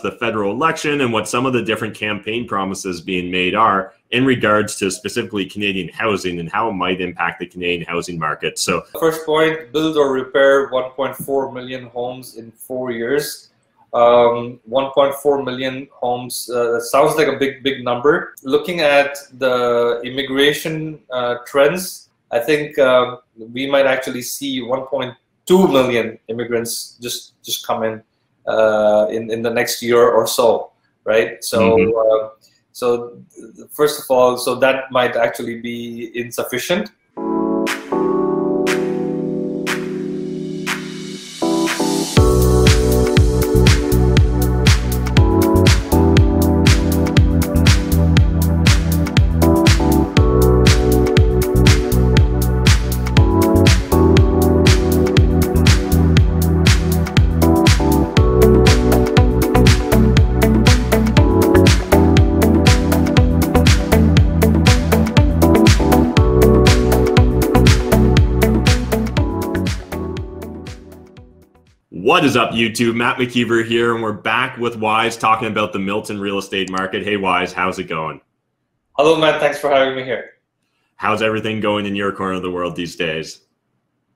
the federal election and what some of the different campaign promises being made are in regards to specifically Canadian housing and how it might impact the Canadian housing market. So, first point build or repair 1.4 million homes in four years. Um, 1.4 million homes uh, sounds like a big, big number. Looking at the immigration uh, trends, I think uh, we might actually see 1.2 million immigrants just just come in uh, in in the next year or so, right? So. Mm-hmm. Uh, so first of all, so that might actually be insufficient. What is up, YouTube? Matt McKeever here, and we're back with Waiz talking about the Milton real estate market. Hey, Waiz, how's it going? Hello, Matt. Thanks for having me here. How's everything going in your corner of the world these days?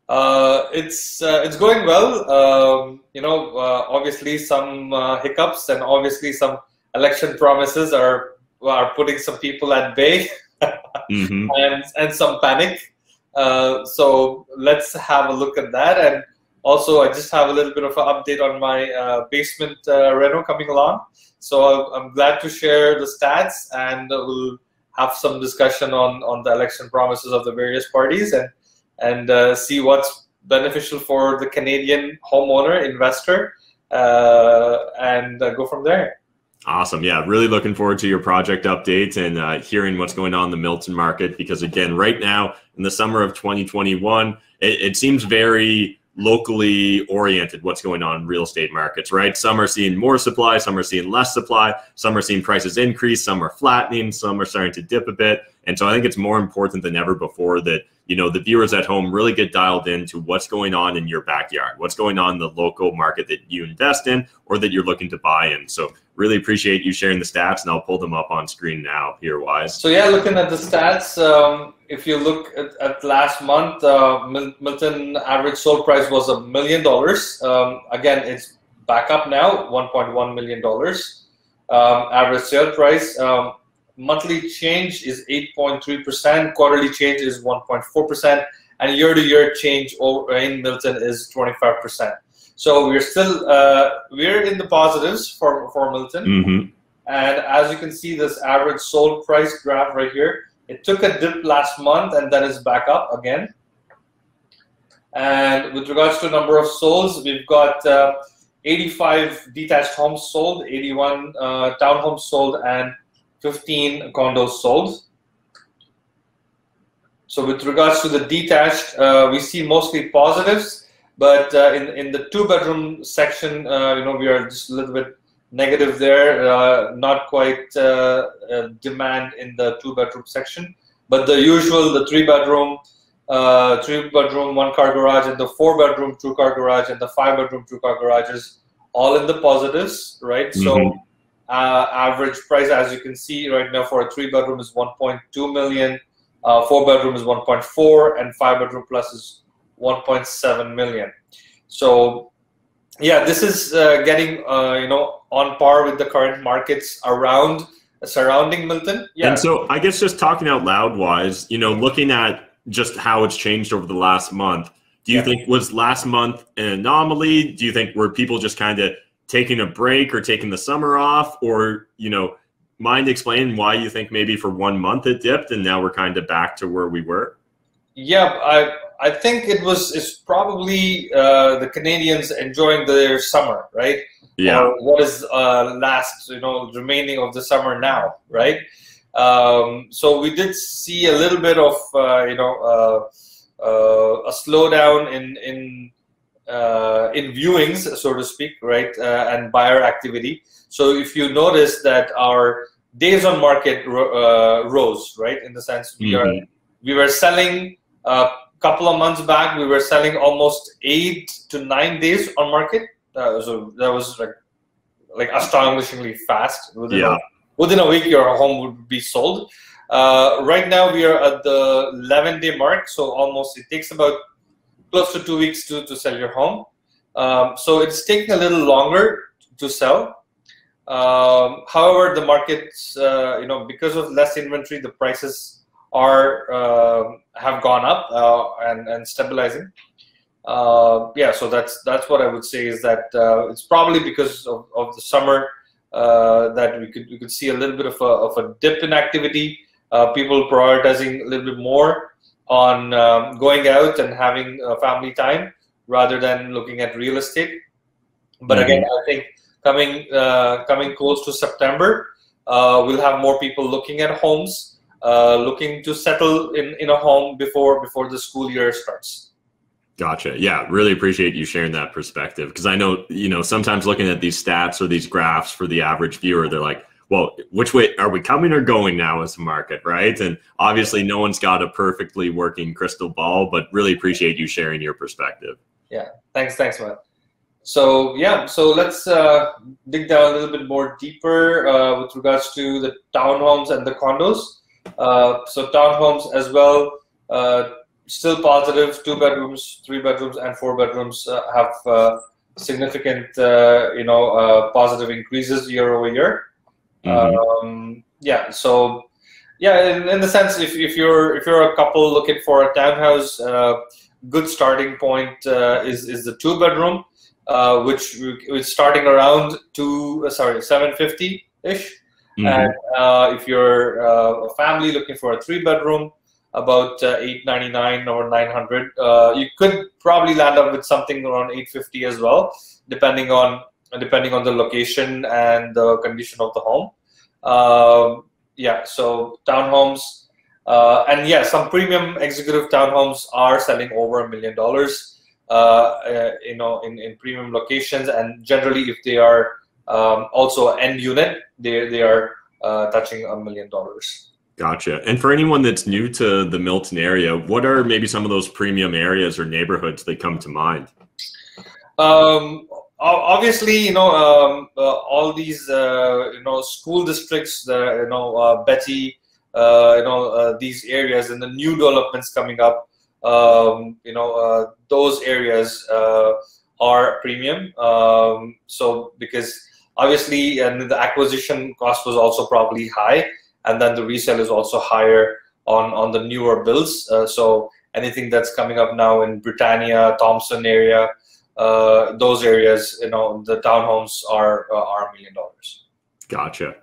Uh, it's uh, it's going well. Um, you know, uh, obviously some uh, hiccups and obviously some election promises are are putting some people at bay mm-hmm. and and some panic. Uh, so let's have a look at that and also, I just have a little bit of an update on my uh, basement uh, reno coming along. So I'm glad to share the stats and we'll have some discussion on, on the election promises of the various parties and, and uh, see what's beneficial for the Canadian homeowner, investor, uh, and uh, go from there. Awesome. Yeah, really looking forward to your project updates and uh, hearing what's going on in the Milton market because, again, right now in the summer of 2021, it, it seems very locally oriented what's going on in real estate markets, right? Some are seeing more supply, some are seeing less supply, some are seeing prices increase, some are flattening, some are starting to dip a bit. And so I think it's more important than ever before that, you know, the viewers at home really get dialed into what's going on in your backyard, what's going on in the local market that you invest in or that you're looking to buy in. So really appreciate you sharing the stats and I'll pull them up on screen now here, Waiz. So yeah, looking at the stats, um, if you look at, at last month, uh, Milton average sold price was a million dollars. Um, again, it's back up now, $1.1 million. Um, average sale price, um, monthly change is 8.3%, quarterly change is 1.4%, and year-to-year change in Milton is 25%. So we're still uh, we're in the positives for for Milton, mm-hmm. and as you can see, this average sold price graph right here it took a dip last month and then is back up again. And with regards to number of souls, we've got uh, 85 detached homes sold, 81 uh, townhomes sold, and 15 condos sold. So with regards to the detached, uh, we see mostly positives, but uh, in in the two bedroom section, uh, you know, we are just a little bit negative there, uh, not quite uh, demand in the two bedroom section, but the usual, the three bedroom, uh, three bedroom, one car garage, and the four bedroom, two car garage, and the five bedroom, two car garages, all in the positives, right? Mm-hmm. So uh, average price, as you can see right now, for a three bedroom is 1.2 million, uh, four bedroom is 1.4, and five bedroom plus is 1.7 million. So yeah, this is uh, getting uh, you know on par with the current markets around surrounding Milton. Yeah. And so I guess just talking out loud Waiz, you know, looking at just how it's changed over the last month, do you yeah. think was last month an anomaly? Do you think were people just kind of taking a break or taking the summer off or, you know, mind explaining why you think maybe for one month it dipped and now we're kind of back to where we were? Yeah, I I think it was it's probably uh, the Canadians enjoying their summer, right? Yeah. Or what is uh, last, you know, remaining of the summer now, right? Um, so we did see a little bit of, uh, you know, uh, uh, a slowdown in in uh, in viewings, so to speak, right, and buyer activity. So if you notice that our days on market ro rose, right, in the sense we mm -hmm. are mm-hmm. we were selling a couple of months back, we were selling almost eight to nine days on market. Uh, so that was like like astonishingly fast. Within yeah. A, within a week, your home would be sold. Uh, right now, we are at the 11 day mark, so almost it takes about close to two weeks to, to sell your home. Um, so it's taking a little longer to sell. Um, however, the markets, uh, you know, because of less inventory, the prices are uh, have gone up uh, and and stabilizing. Uh, yeah, so that's that's what I would say is that uh, it's probably because of, of the summer uh, that we could we could see a little bit of a of a dip in activity. people prioritizing a little bit more on um, going out and having family time rather than looking at real estate. But mm-hmm. again, I think coming uh, coming close to September, uh, we'll have more people looking at homes, uh, looking to settle in, in a home before before the school year starts. Gotcha. Yeah, really appreciate you sharing that perspective because I know you know sometimes looking at these stats or these graphs for the average viewer, they're like, well, which way are we coming or going now as a market, right? And obviously, no one's got a perfectly working crystal ball, but really appreciate you sharing your perspective. Yeah, thanks, thanks, Matt. So yeah, so let's uh, dig down a little bit more deeper uh, with regards to the townhomes and the condos. Uh, so townhomes as well, uh, still positive. Two bedrooms, three bedrooms, and four bedrooms uh, have uh, significant, you know, positive increases year over year. Mm-hmm. Um, yeah, so yeah, in, in the sense, if, if you're if you're a couple looking for a townhouse, uh, good starting point uh, is is the two bedroom uh, which is starting around two, uh, sorry, 750 ish. Mm-hmm. And uh, if you're uh, a family looking for a three bedroom, about uh, 899 or 900, uh, you could probably land up with something around 850 as well, depending on depending on the location and the condition of the home. Um, yeah, so townhomes. Uh, and yeah, some premium executive townhomes are selling over a million dollars. Uh, uh, you know, in, in premium locations. And generally, if they are um, also end unit, they, they are uh, touching a million dollars. Gotcha. And for anyone that's new to the Milton area, what are maybe some of those premium areas or neighborhoods that come to mind? Um, obviously, you know, um, uh, all these, uh, you know, school districts, the, you know, uh, Beaty, you know, these areas and the new developments coming up um, you know, uh, those areas uh, are premium. Um, so because obviously, and the acquisition cost was also probably high, and then the resale is also higher on on the newer builds. Uh, so anything that's coming up now in Britannia, Thompson area, uh, those areas, you know, the townhomes are uh, are a million dollars. Gotcha.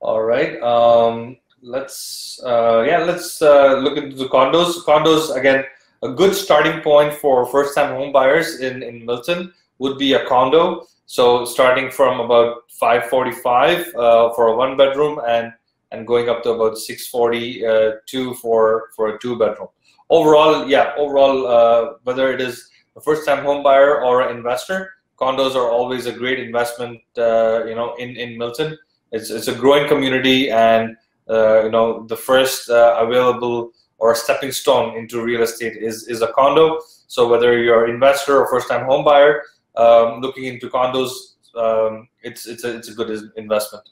All right. Um, let's uh, yeah let's uh, look into the condos condos again a good starting point for first time home buyers in in milton would be a condo so starting from about 545 uh, for a one bedroom and and going up to about 640 uh, for for a two bedroom overall yeah overall uh, whether it is a first time home buyer or an investor condos are always a great investment uh, you know in in milton it's, it's a growing community and uh, you know the first uh, available or stepping stone into real estate is is a condo. So whether you're an investor or first time home buyer um, looking into condos, um, it's it's a it's a good investment.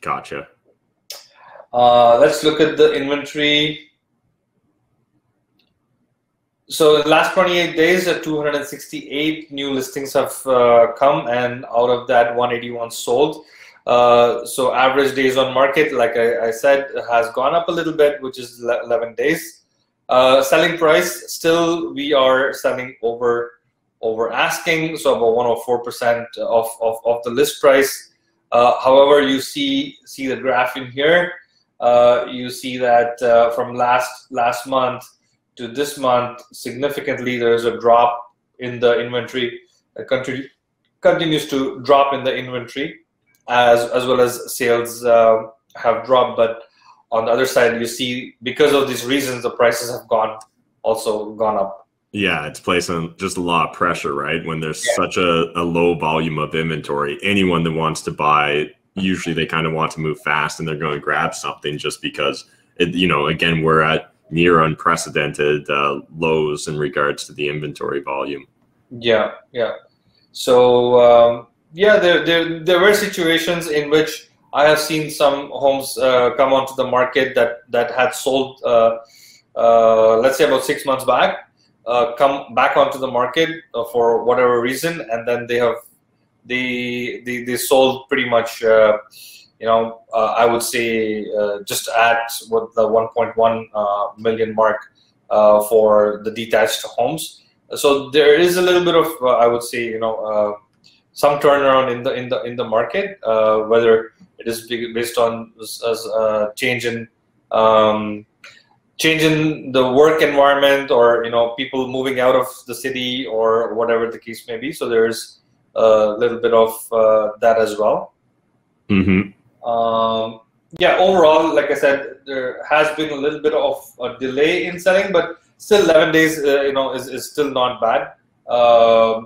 Gotcha. Uh, let's look at the inventory. So in the last 28 days, uh, 268 new listings have uh, come, and out of that, 181 sold. Uh, so average days on market, like I, I, said, has gone up a little bit, which is 11 days. Uh, selling price, still we are selling over over asking, so about 104% of, of, of the list price. Uh, however, you see see the graph in here. Uh, you see that from last last month to this month, significantly there is a drop in the inventory. It continues to drop in the inventory as as well as sales uh, have dropped. But on the other side, you see because of these reasons, the prices have gone also gone up. Yeah, it's placing just a lot of pressure, right? When there's yeah. such a, a low volume of inventory, anyone that wants to buy, usually they kind of want to move fast and they're going to grab something just because, it, you know, again, we're at near unprecedented uh, lows in regards to the inventory volume. Yeah, yeah. So um, yeah, there, there there were situations in which I have seen some homes uh, come onto the market that that had sold, uh, uh, let's say about six months back, uh, come back onto the market uh, for whatever reason, and then they have they they, they sold pretty much. Uh, you know, I would say just at what the 1.1 million mark for the detached homes. So there is a little bit of, I would say, you know, some turnaround in the in the in the market, whether it is based on as a change in um, change in the work environment, or you know, people moving out of the city, or whatever the case may be. So there's a little bit of uh, that as well. Mm-hmm. Um, yeah, overall, like I said, there has been a little bit of a delay in selling, but still 11 days, uh, you know, is, is still not bad uh,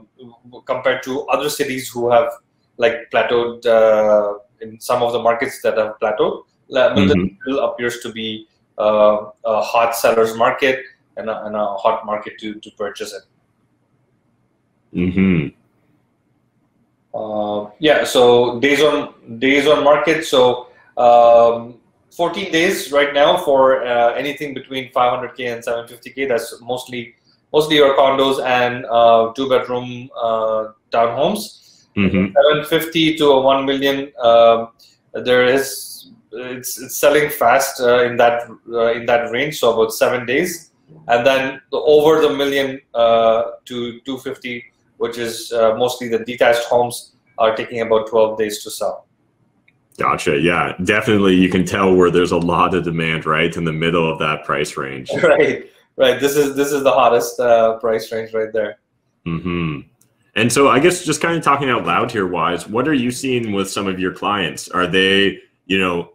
compared to other cities who have like plateaued uh, in some of the markets that have plateaued. Milton mm-hmm. still appears to be uh, a hot seller's market and a, and a, hot market to, to purchase it. Mm-hmm. Uh, yeah, so days on days on market. So um, 14 days right now for uh, anything between 500k and 750k. That's mostly mostly your condos and uh, two bedroom uh, townhomes mm-hmm. 750 to a 1 million um, there is it's, it's selling fast uh, in that uh, in that range so about seven days and then the, over the million uh, to 250 which is uh, mostly the detached homes are taking about 12 days to sell Gotcha. Yeah, definitely. You can tell where there's a lot of demand, right, in the middle of that price range. Right, right. This is this is the hottest uh, price range right there. Hmm. And so I guess just kind of talking out loud here Waiz, what are you seeing with some of your clients? Are they, you know,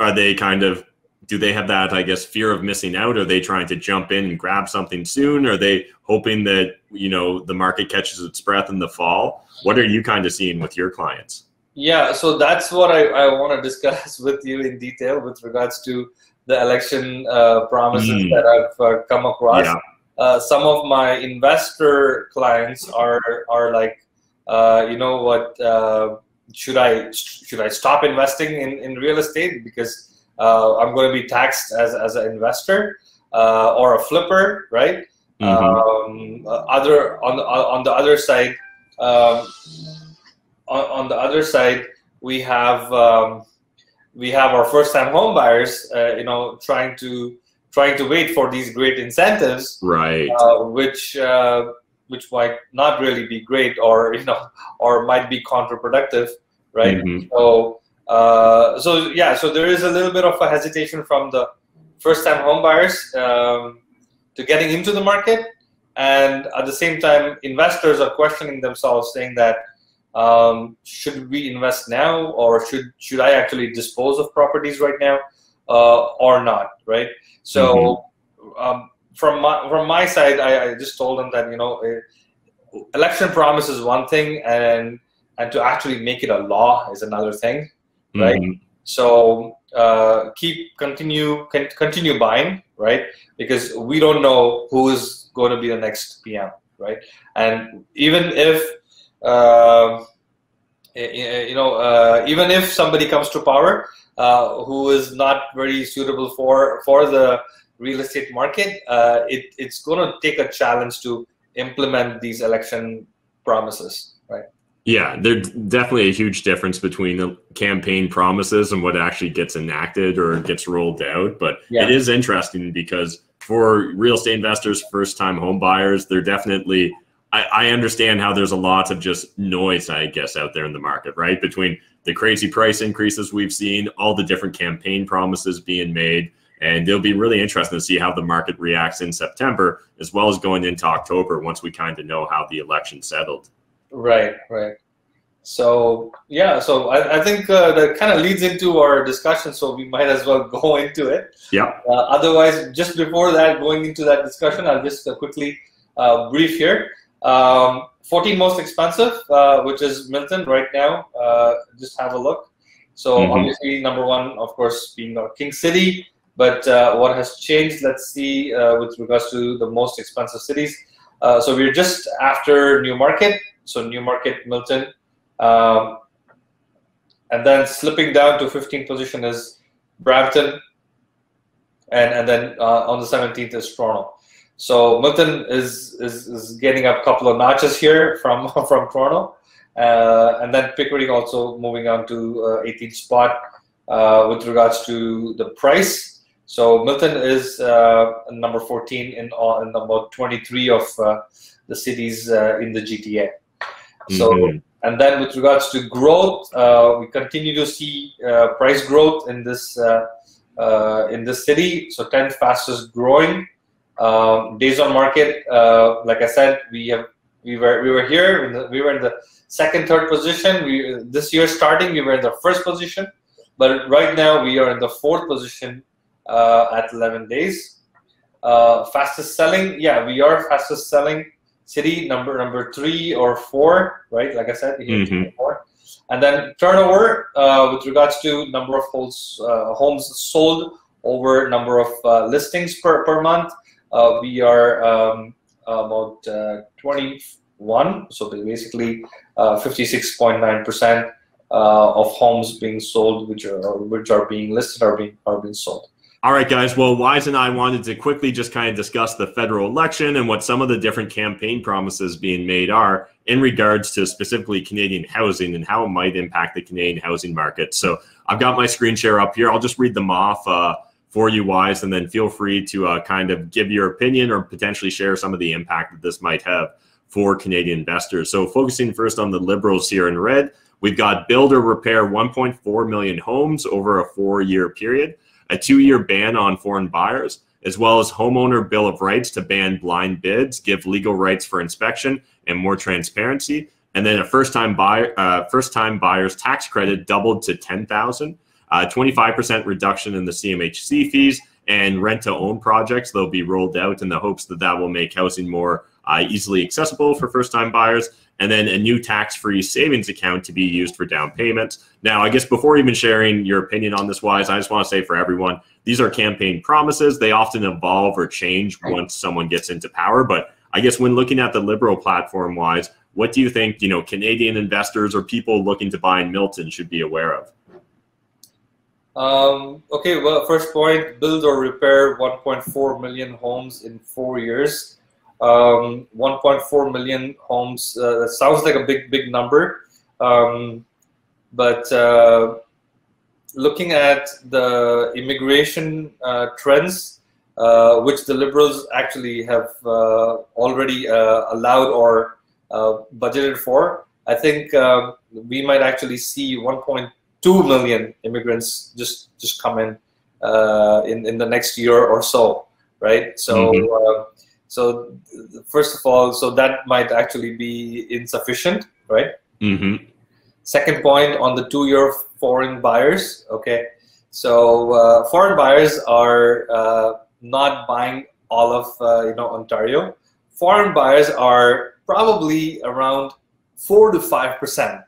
are they kind of do they have that I guess fear of missing out? Are they trying to jump in and grab something soon? Are they hoping that, you know, the market catches its breath in the fall? What are you kind of seeing with your clients? Yeah, so that's what I, I want to discuss with you in detail with regards to the election uh, promises mm. that I've uh, come across. Yeah uh, some of my investor clients are are like, uh, you know what? Uh, should I should I stop investing in, in real estate because I'm going to be taxed as as an investor uh, or a flipper, right? Mm-hmm. Um, other on the on the other side, um, on, on the other side, we have um, we have our first time home buyers, you know, trying to trying to wait for these great incentives, right? Uh, which uh, which might not really be great, or you know, or might be counterproductive, right? Mm-hmm. So uh, so yeah, so there is a little bit of a hesitation from the first-time home buyers um, to getting into the market, and at the same time, investors are questioning themselves, saying that. Um, should we invest now, or should should I actually dispose of properties right now, uh, or not? Right. So mm-hmm. um, from my from my side, I, I, just told them that you know, election promise is one thing, and and to actually make it a law is another thing, right? Mm-hmm. So uh, keep continue con- continue buying, right? Because we don't know who is going to be the next PM, right? And even if uh, you know, uh, even if somebody comes to power, uh, who is not very suitable for for the real estate market, uh, it, it's going to take a challenge to implement these election promises? Yeah, there's definitely a huge difference between the campaign promises and what actually gets enacted or gets rolled out. But yeah. it is interesting because for real estate investors, first time home buyers, they're definitely I, I, understand how there's a lot of just noise, I guess, out there in the market, right? Between the crazy price increases we've seen, all the different campaign promises being made, and it'll be really interesting to see how the market reacts in September, as well as going into October once we kind of know how the election settled. Right, right. So yeah, so I, I think uh, that kind of leads into our discussion. So we might as well go into it. Yeah. Uh, otherwise, just before that, going into that discussion, I'll just uh, quickly uh, brief here. Um, 14 most expensive, uh, which is Milton right now. Uh, just have a look. So mm-hmm. obviously, number one, of course, being our King City. But uh, what has changed? Let's see uh, with regards to the most expensive cities. Uh, so we're just after Newmarket. So Newmarket, Milton. Um, and then slipping down to 15th position is Brampton, and and then uh, on the 17th is Toronto. So Milton is, is is getting up a couple of notches here from from Toronto, uh, and then Pickering also moving on to uh, 18th spot uh, with regards to the price. So Milton is uh, number 14 in all, in number 23 of uh, the cities in the GTA. So. Mm-hmm and then with regards to growth, uh, we continue to see uh, price growth in this uh, uh in this city. So 10th fastest growing. Um, days on market, uh, like I said, we have we were we were here. The, we were in the second, third position. We this year starting, we were in the first position, but right now we are in the fourth position uh, at 11 days. fastest selling, yeah, we are fastest selling city number number three or four, right? Like I said, mm-hmm. four. And then turnover uh, with regards to number of homes, uh, homes sold over number of uh, listings per, per month. Uh, we are um, about uh, 21, so basically 56.9% uh, of homes being sold, which are which are being listed, are being are being sold. All right, guys. Well, Waiz and I wanted to quickly just kind of discuss the federal election and what some of the different campaign promises being made are in regards to specifically Canadian housing and how it might impact the Canadian housing market. So I've got my screen share up here. I'll just read them off uh, for you, Waiz, and then feel free to uh, kind of give your opinion or potentially share some of the impact that this might have for Canadian investors. So focusing first on the Liberals here in red, we've got build or repair 1.4 million homes over a four-year period a two year ban on foreign buyers, as well as homeowner bill of rights to ban blind bids, give legal rights for inspection and more transparency, and then a first time buyer uh, first time buyers tax credit doubled to 10,000, uh, 25% reduction in the CMHC fees, and rent to own projects. They'll be rolled out in the hopes that that will make housing more uh, easily accessible for first time buyers and then a new tax-free savings account to be used for down payments. Now, I guess before even sharing your opinion on this, Waiz, I just want to say for everyone, these are campaign promises. They often evolve or change once someone gets into power. But I guess when looking at the liberal platform, Waiz, what do you think you know Canadian investors or people looking to buy in Milton should be aware of? Um, okay, well, first point: build or repair 1.4 million homes in four years um, 1.4 million homes. Uh, that sounds like a big, big number. Um, but uh, looking at the immigration uh, trends, uh, which the Liberals actually have uh, already uh, allowed or budgeted for, I think we might actually see 1.2 million immigrants just just come in in in the next year or so, right? So. Mm-hmm so first of all, so that might actually be insufficient, right? Mm-hmm. Second point on the two-year foreign buyers. Okay, so uh, foreign buyers are uh, not buying all of uh, you know Ontario. Foreign buyers are probably around four to five percent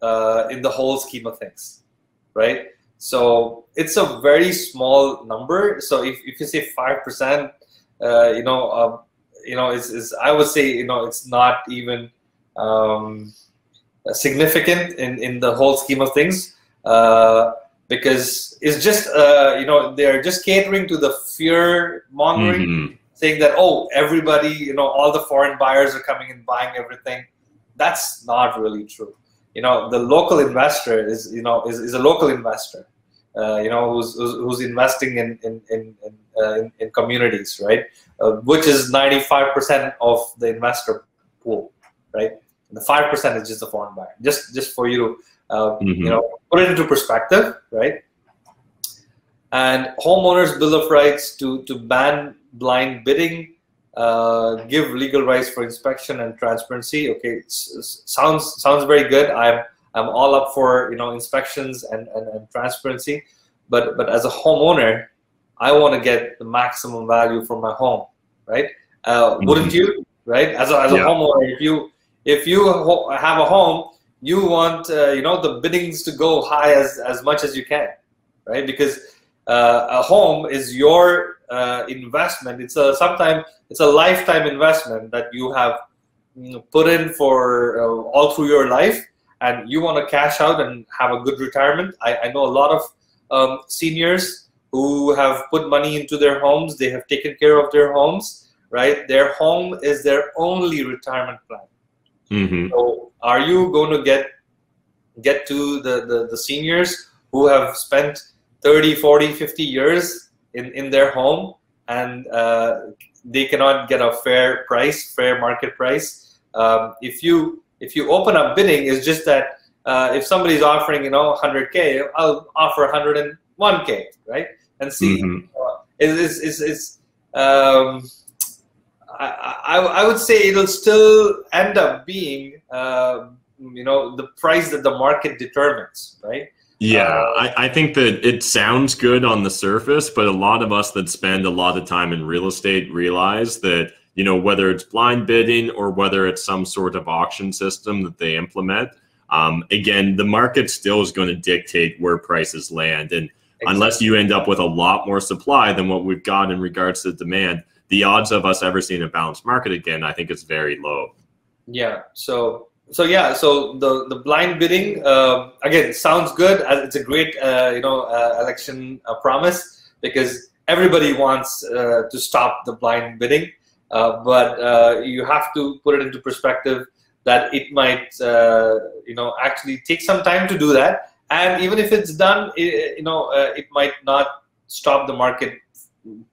uh, in the whole scheme of things, right? So it's a very small number. So if, if you say five percent, you know, uh, you know, is, is I would say, you know, it's not even um, significant in, in the whole scheme of things uh, because it's just, uh, you know, they're just catering to the fear mongering, mm-hmm. saying that, oh, everybody, you know, all the foreign buyers are coming and buying everything. That's not really true. You know, the local investor is, you know, is, is a local investor. Uh, you know, who's, who's, investing in in in, in, uh, in, in communities, right? Uh, which is 95% of the investor pool, right? And the five percent is just a foreign buyer. Just just for you to uh, mm-hmm. you know put it into perspective, right? And homeowners' bill of rights to to ban blind bidding, uh, give legal rights for inspection and transparency. Okay, sounds sounds very good. I'm I'm all up for you know inspections and, and, and transparency, but but as a homeowner, I want to get the maximum value from my home, right? Uh, mm-hmm. Wouldn't you, right? As a, as a yeah. homeowner, if you if you have a home, you want uh, you know the biddings to go high as as much as you can, right? Because uh, a home is your uh, investment. It's a sometimes it's a lifetime investment that you have mm, put in for uh, all through your life and you want to cash out and have a good retirement. I, I know a lot of um, seniors who have put money into their homes. They have taken care of their homes, right? Their home is their only retirement plan. Mm-hmm. So, are you going to get get to the, the, the seniors who have spent 30, 40, 50 years in, in their home and uh, they cannot get a fair price, fair market price? Um, if you if you open up bidding, it's just that uh, if somebody's offering, you know, 100k, I'll offer 101k, right? And see, Mhm. uh, is is is um, I, I I would say it'll still end up being, uh, you know, the price that the market determines, right? Yeah, Uh, I, I think that it sounds good on the surface, but a lot of us that spend a lot of time in real estate realize that, you know, whether it's blind bidding or whether it's some sort of auction system that they implement, um, again, the market still is going to dictate where prices land. And unless you end up with a lot more supply than what we've got in regards to demand, the odds of us ever seeing a balanced market again, I think is very low. Yeah. So so yeah. So the the blind bidding uh, again sounds good. Uh, It's a great uh, you know uh, election uh, promise because everybody wants uh, to stop the blind bidding, but uh, you have to put it into perspective that it might uh, you know actually take some time to do that, and even if it's done, it, you know uh, it might not stop the market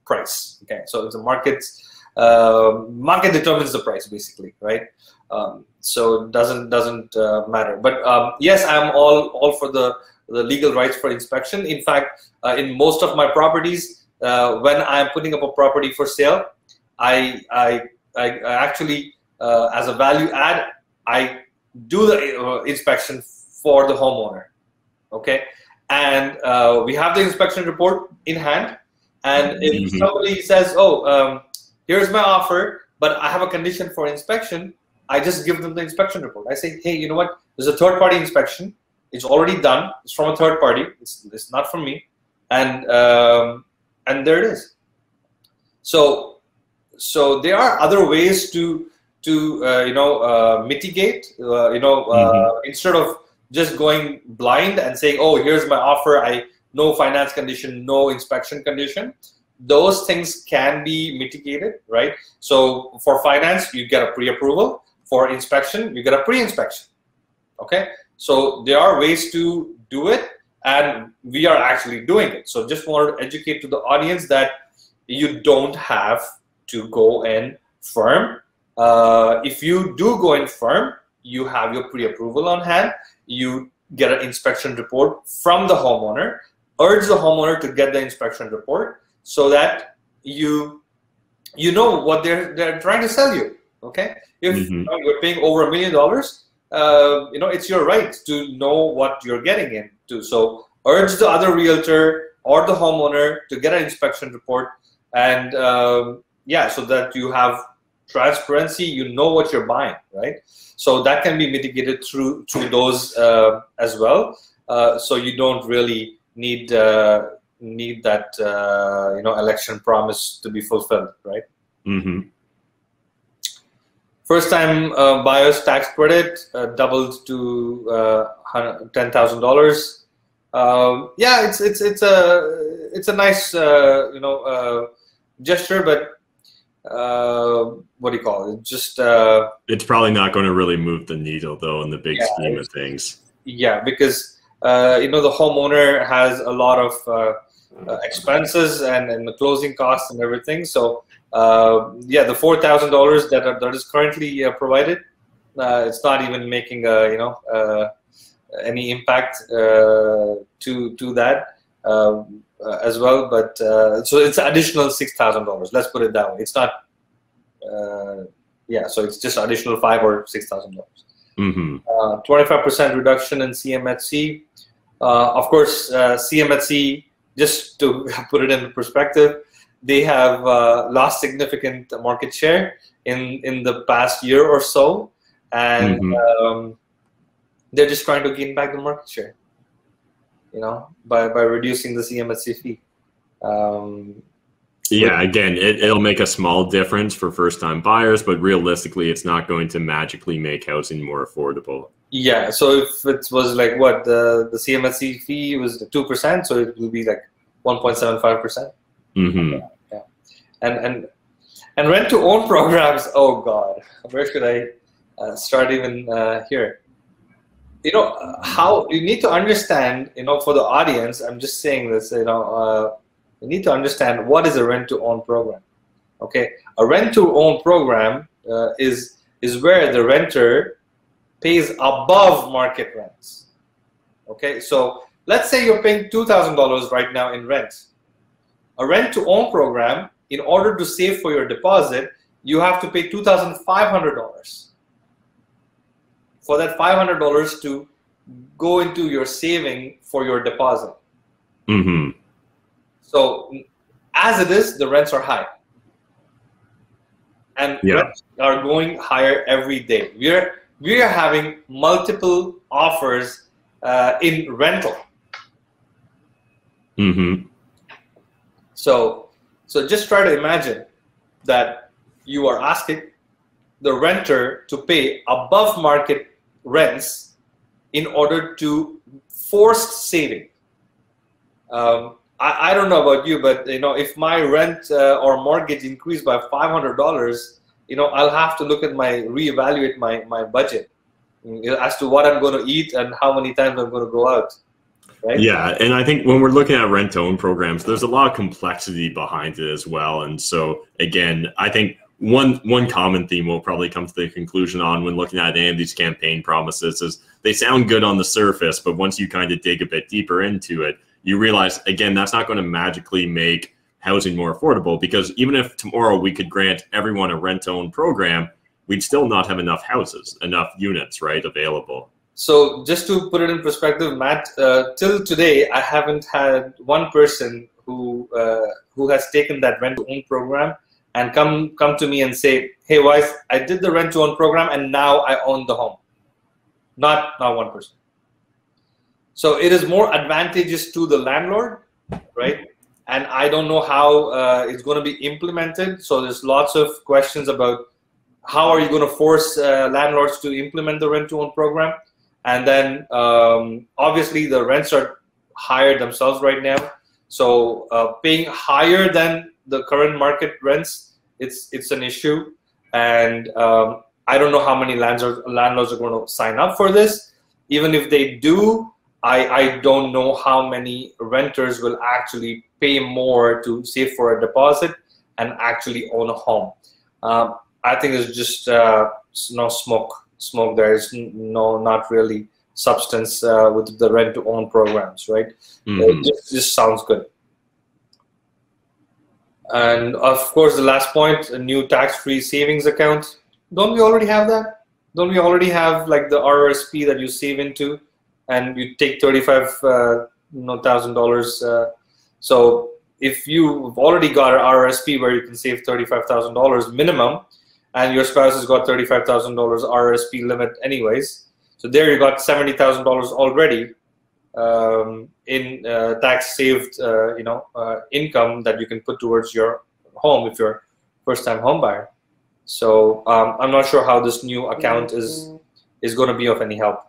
price. Okay, so if the market's uh, market determines the price basically, right? Um, so it doesn't doesn't uh, matter. But um, yes, I'm all all for the the legal rights for inspection. In fact, uh, in most of my properties, uh, when I'm putting up a property for sale, I I, I, actually uh, as a value add, I do the uh, inspection for the homeowner. Okay, and uh, we have the inspection report in hand. And if Mhm. somebody says, "Oh, um, here's my offer, but I have a condition for inspection," I just give them the inspection report. I say, "Hey, you know what? There's a third-party inspection. It's already done. It's from a third party. It's, it's not from me." And um, and there it is. So so there are other ways to to uh, you know uh, mitigate. Uh, you know uh, instead of just going blind and saying, "Oh, here's my offer. I no finance condition, no inspection condition." Those things can be mitigated, right? So for finance, you get a pre-approval. For inspection, you get a pre-inspection. Okay, so there are ways to do it, and we are actually doing it. So just want to educate to the audience that you don't have to go in firm. Uh, if you do go in firm, you have your pre-approval on hand. You get an inspection report from the homeowner. Urge the homeowner to get the inspection report so that you you know what they're they're trying to sell you. Okay, if you know, you're paying over a million dollars, uh, you know it's your right to know what you're getting into. So urge the other realtor or the homeowner to get an inspection report and um, yeah so that you have transparency you know what you're buying right? So that can be mitigated through through those uh, as well. Uh, so you don't really need uh, need that uh, you know election promise to be fulfilled right? Hmm first time uh, buyer's tax credit uh, doubled to uh, ten thousand dollars. Um, yeah, it's it's it's a it's a nice uh, you know uh, gesture, but uh, what do you call it? Just uh, It's probably not going to really move the needle, though, in the big Yeah, scheme of things. yeah, because uh, you know the homeowner has a lot of uh, uh, expenses and, and the closing costs and everything. So uh, yeah, the four thousand dollars that are, that is currently uh, provided, uh, it's not even making uh, you know uh, any impact uh, to to that um, uh, as well. But uh, so it's additional six thousand dollars. Let's put it that way. It's not. Uh, yeah, so it's just additional five or six thousand dollars. hmm Uh, 25% reduction in CMHC. Uh, of course, uh, CMHC, just to put it in perspective, they have uh, lost significant market share in, in the past year or so. And Mhm. um, they're just trying to gain back the market share, you know, by, by reducing the CMHC fee. Um, Yeah, again, it, it'll make a small difference for first time buyers, but realistically, it's not going to magically make housing more affordable. Yeah, so if it was like what the the CMHC fee was two percent, so it will be like one point seven five percent. Mm-hmm. Yeah, and and and rent to own programs. Oh God, where should I uh, start even uh, here? You know how you need to understand. You know, for the audience, I'm just saying this. You know, uh, you need to understand what is a rent to own program. Okay, a rent to own program uh, is is where the renter pays above market rents. Okay, so let's say you're paying $2,000 right now in rent. A rent to own program, in order to save for your deposit, you have to pay $2,500. For that $500 to go into your saving for your deposit. Mm-hmm. So as it is, the rents are high. And Yeah. rents are going higher every day. We're we are having multiple offers uh, in rental. Mm-hmm. So, so just try to imagine that you are asking the renter to pay above market rents in order to force saving. Um, I, I don't know about you, but you know, if my rent uh, or mortgage increased by five hundred dollars, you know, I'll have to look at my reevaluate my my budget as to what I'm going to eat and how many times I'm going to go out. Right? Yeah, and I think when we're looking at rent to own programs, there's a lot of complexity behind it as well. And so again, I think one one common theme we'll probably come to the conclusion on when looking at any of these campaign promises is they sound good on the surface, but once you kind of dig a bit deeper into it, you realize again that's not going to magically make housing more affordable because even if tomorrow we could grant everyone a rent to own program, we'd still not have enough houses, enough units, right, available. So just to put it in perspective, Matt, uh, till today I haven't had one person who uh, who has taken that rent to own program and come come to me and say, "Hey, Waiz, I did the rent to own program and now I own the home." Not not one person. So it is more advantageous to the landlord, right? And I don't know how uh, it's going to be implemented. So there's lots of questions about how are you going to force uh, landlords to implement the rent to own program and then um, obviously the rents are higher themselves right now so uh, paying higher than the current market rents it's it's an issue. And um, i don't know how many landlords landlords are going to sign up for this. Even if they do i i don't know how many renters will actually pay more to save for a deposit and actually own a home. Um, i think it's just uh, no smoke smoke there. Is no not really substance uh, with the rent to own programs right? Mhm. it just, just sounds good and of course the last point a new tax-free savings account. Don't we already have that? Don't we already have like the rrsp that you save into? And you take 35 uh, thousand dollars uh, so if you've already got an rrsp where you can save $35000 minimum and your spouse has got $35,000 RSP limit anyways. So there you got $70,000 already um, in uh, tax saved, uh, you know, uh, income that you can put towards your home if you're first time home buyer. So um, I'm not sure how this new account is is going to be of any help.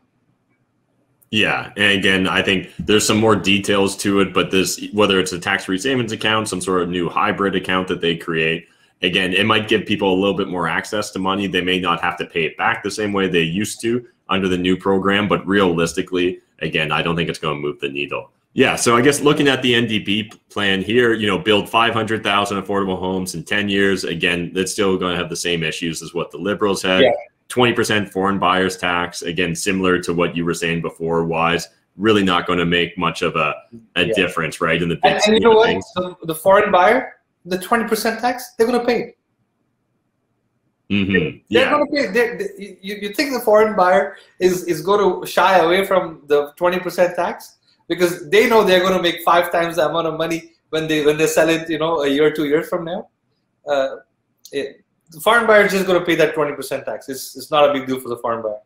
Yeah, and again, I think there's some more details to it, but this whether it's a tax-free savings account, some sort of new hybrid account that they create, again, it might give people a little bit more access to money. They may not have to pay it back the same way they used to under the new program, but realistically, again, I don't think it's going to move the needle. Yeah, so I guess looking at the NDP plan here, you know, build 500,000 affordable homes in 10 years. Again, that's still going to have the same issues as what the Liberals had. Yeah. 20% foreign buyers tax, again, similar to what you were saying before, Waiz, really not going to make much of a, a Yeah. difference, right? In the big And, and you know what? The, the foreign buyer, the 20% tax, they're going to pay. Mhm. They're Yeah. going to pay. They're, they you, you think the foreign buyer is, is going to shy away from the 20% tax because they know they're going to make five times the amount of money when they when they sell it, you know, a year, two years from now. Uh, it, the foreign buyer is just going to pay that 20% tax. It's, it's not a big deal for the foreign buyer.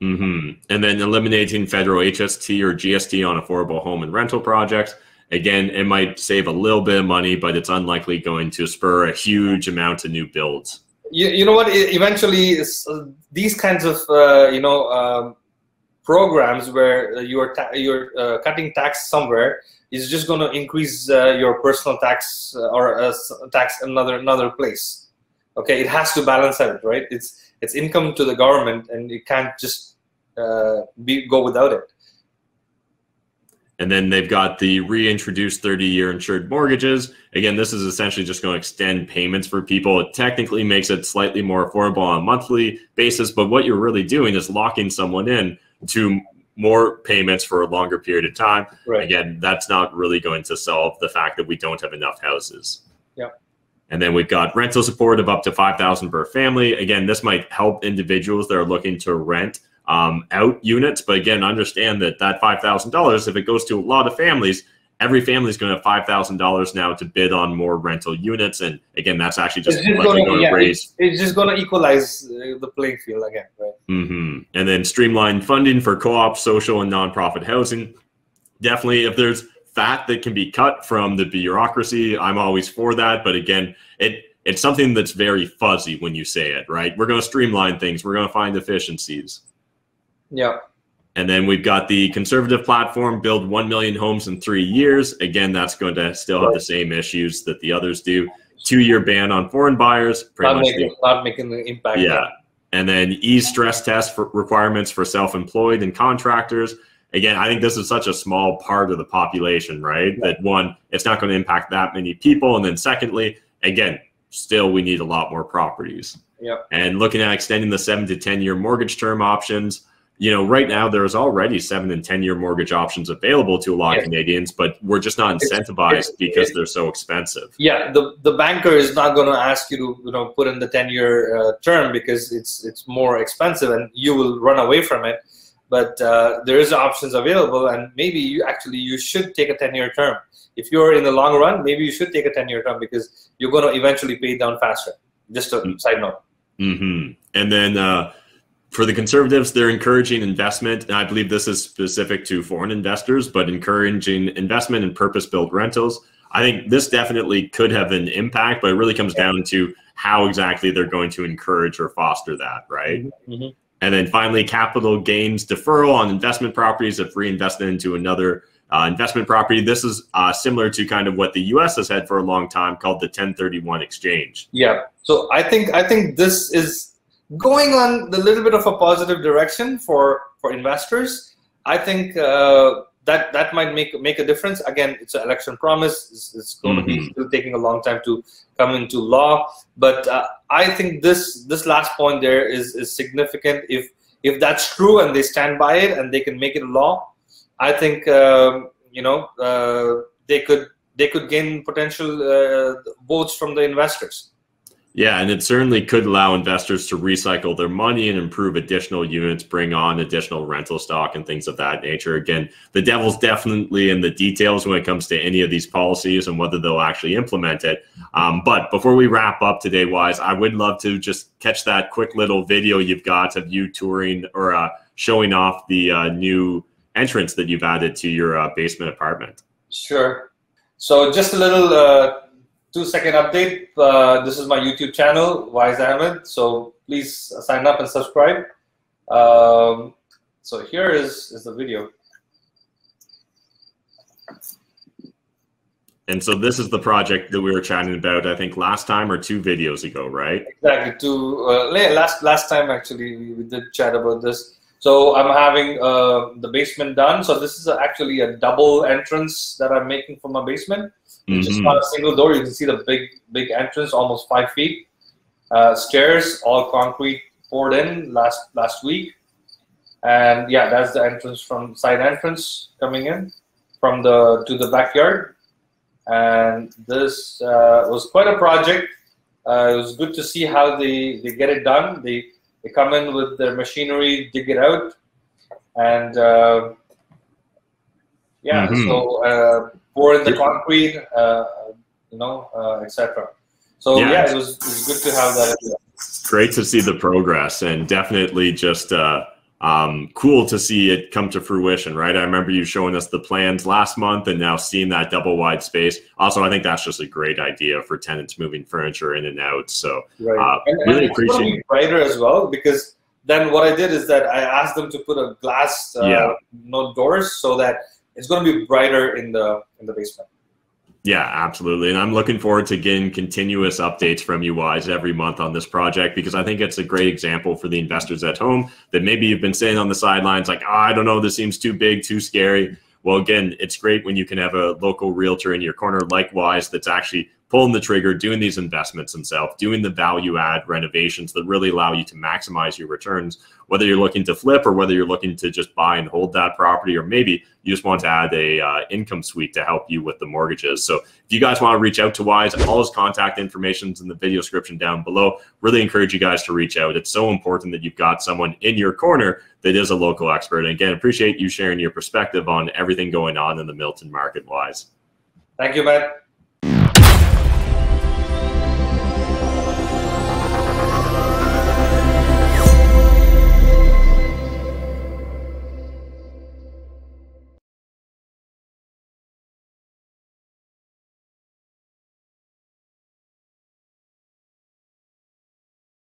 hmm And then eliminating federal HST or GST on affordable home and rental projects. again, it might save a little bit of money, but it's unlikely going to spur a huge amount of new builds. You, you know what? Eventually, these kinds of uh, you know um, programs where you're you're uh, cutting tax somewhere is just going to increase uh, your personal tax uh, or uh, tax another another place. Okay, it has to balance out, right? It's it's income to the government, and it can't just uh, be go without it. And then they've got the reintroduced 30 year insured mortgages. Again, this is essentially just going to extend payments for people. It technically makes it slightly more affordable on a monthly basis, but what you're really doing is locking someone in to more payments for a longer period of time. Right. Again, that's not really going to solve the fact that we don't have enough houses. Yeah. And then we've got rental support of up to 5000 per family. Again, this might help individuals that are looking to rent um, out units. But again, understand that that $5,000, if it goes to a lot of families, every family is going to have five thousand dollars now to bid on more rental units, and again, that's actually just, just going to yeah, raise. It's, just going to equalize uh, the playing field again, right? Mm-hmm. And then streamline funding for co-op, social, and nonprofit housing. Definitely, if there's fat that can be cut from the bureaucracy, I'm always for that. But again, it it's something that's very fuzzy when you say it, right? We're going to streamline things. We're going to find efficiencies. Yeah. And then we've got the conservative platform, build 1 million homes in three years. Again, that's going to still have the same issues that the others do. Two year ban on foreign buyers. Not making, the, not making the impact. Yeah. And then ease stress test for requirements for self employed and contractors. Again, I think this is such a small part of the population, right? Yeah. That one, it's not going to impact that many people. And then secondly, again, still we need a lot more properties. Yeah. And looking at extending the seven to 10 year mortgage term options you know, right now there's already seven and 10 year mortgage options available to a lot of Canadians, but we're just not incentivized it's, it's, because they're so expensive. Yeah, the, the banker is not going to ask you to, you know, put in the 10 year uh, term because it's, it's more expensive and you will run away from it. But uh, there is options available and maybe you actually, you should take a 10 year term. If you're in the long run, maybe you should take a 10 year term because you're going to eventually pay down faster. Just a mm-hmm. side note. Mm-hmm. And then, uh, for the conservatives, they're encouraging investment. And I believe this is specific to foreign investors, but encouraging investment in purpose built rentals. I think this definitely could have an impact, but it really comes down to how exactly they're going to encourage or foster that, right? Mm-hmm. mm-hmm. And then finally, capital gains deferral on investment properties if reinvested into another uh, investment property. This is uh, similar to kind of what the U.S. has had for a long time, called the 1031 exchange. Yeah. So I think I think this is going on the little bit of a positive direction for for investors. I think uh, that that might make make a difference. Again, it's an election promise. It's, it's going mm-hmm. to be still taking a long time to come into law. But uh, I think this this last point there is is significant. If if that's true and they stand by it and they can make it a law, I think um, you know uh, they could they could gain potential uh, votes from the investors. Yeah, and it certainly could allow investors to recycle their money and improve additional units, bring on additional rental stock and things of that nature. Again, the devil's definitely in the details when it comes to any of these policies and whether they'll actually implement it. Um, but before we wrap up today, Waiz, I would love to just catch that quick little video you've got of you touring or uh, showing off the uh, new entrance that you've added to your uh, basement apartment. Sure. So just a little uh, two second update. Uh, this is my YouTube channel, Waiz Ahmed. So please sign up and subscribe. Um, so here is, is the video. And so this is the project that we were chatting about, I think last time or two videos ago, right? Exactly. Two uh, last last time actually we did chat about this. So I'm having uh, the basement done. So this is actually a double entrance that I'm making for my basement. Mm-hmm. Just not a single door. You can see the big, big entrance, almost five feet. Uh, stairs, all concrete poured in last last week, and yeah, that's the entrance from side entrance coming in from the to the backyard. And this uh, was quite a project. Uh, it was good to see how they, they get it done. They they come in with their machinery, dig it out, and uh, yeah, mm-hmm. so uh, pour in the concrete, uh, you know, uh, etc. So yeah. yeah, it was it was good to have that. Great to see the progress, and definitely just uh, um, cool to see it come to fruition, right? I remember you showing us the plans last month and now seeing that double wide space. Also, I think that's just a great idea for tenants moving furniture in and out. So, right. uh, and, really and appreciate it. brighter as well because then what I did is that I asked them to put a glass uh, yeah. no doors so that it's going to be brighter in the in the basement. Yeah, absolutely. And I'm looking forward to getting continuous updates from you guys every month on this project because I think it's a great example for the investors at home that maybe you've been sitting on the sidelines like, oh, I don't know, this seems too big, too scary. Well, again, it's great when you can have a local realtor in your corner, like Waiz, that's actually pulling the trigger, doing these investments themselves, doing the value add renovations that really allow you to maximize your returns, whether you're looking to flip or whether you're looking to just buy and hold that property, or maybe you just want to add a uh, income suite to help you with the mortgages. So if you guys want to reach out to Waiz, all his contact information is in the video description down below. Really encourage you guys to reach out. It's so important that you've got someone in your corner that is a local expert. And again, appreciate you sharing your perspective on everything going on in the Milton market, Waiz. Thank you, Matt.